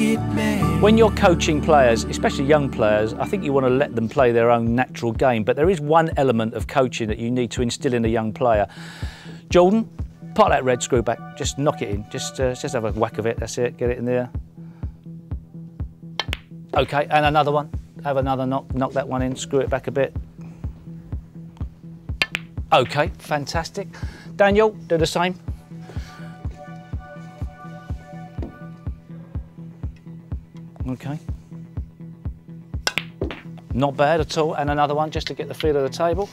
When you're coaching players, especially young players, I think you want to let them play their own natural game. But there is one element of coaching that you need to instill in a young player. Jordan, pop that red screw back. Just knock it in. Just, uh, just have a whack of it. That's it. Get it in there. Okay, and another one. Have another knock. Knock that one in. Screw it back a bit. Okay, fantastic. Daniel, do the same. Okay. Not bad at all. And another one just to get the feel of the table.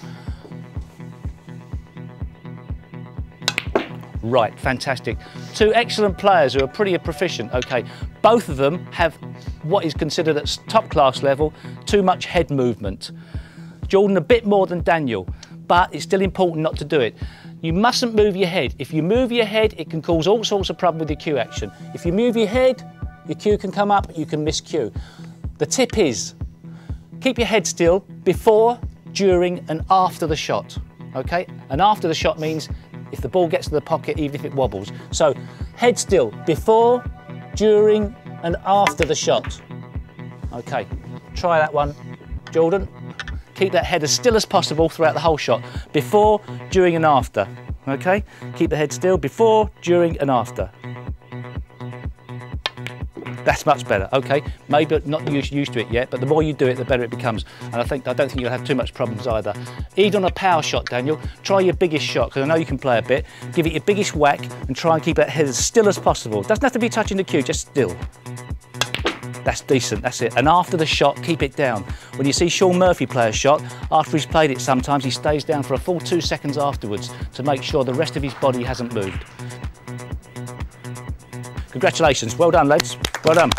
Right, fantastic. Two excellent players who are pretty proficient. Okay, both of them have what is considered at top class level too much head movement. Jordan a bit more than Daniel, but it's still important not to do it. You mustn't move your head. If you move your head, it can cause all sorts of problems with your cue action. If you move your head, your cue can come up, you can miss cue. The tip is, keep your head still before, during and after the shot, okay? And after the shot means if the ball gets to the pocket, even if it wobbles. So head still before, during and after the shot. Okay, try that one, Jordan. Keep that head as still as possible throughout the whole shot, before, during and after. Okay, keep the head still before, during and after. That's much better. Okay, maybe not used, used to it yet, but the more you do it, the better it becomes. And I think I don't think you'll have too much problems either. Even on a power shot, Daniel, try your biggest shot because I know you can play a bit. Give it your biggest whack and try and keep that head as still as possible. Doesn't have to be touching the cue, just still. That's decent, that's it. And after the shot, keep it down. When you see Shaun Murphy play a shot, after he's played it sometimes, he stays down for a full two seconds afterwards to make sure the rest of his body hasn't moved. Congratulations, well done lads, well done.